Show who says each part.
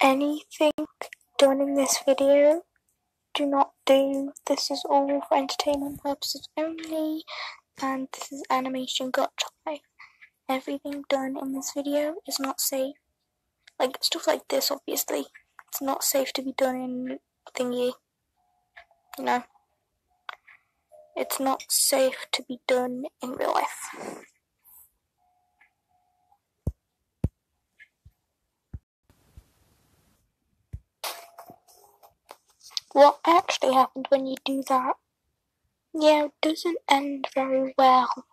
Speaker 1: anything done in this video, do not do. This is all for entertainment purposes only, and this is animation Gacha Life. Everything done in this video is not safe. Like, stuff like this, obviously. It's not safe to be done in thingy. You know. It's not safe to be done in real life. What actually happened when you do that? Yeah, it doesn't end very well.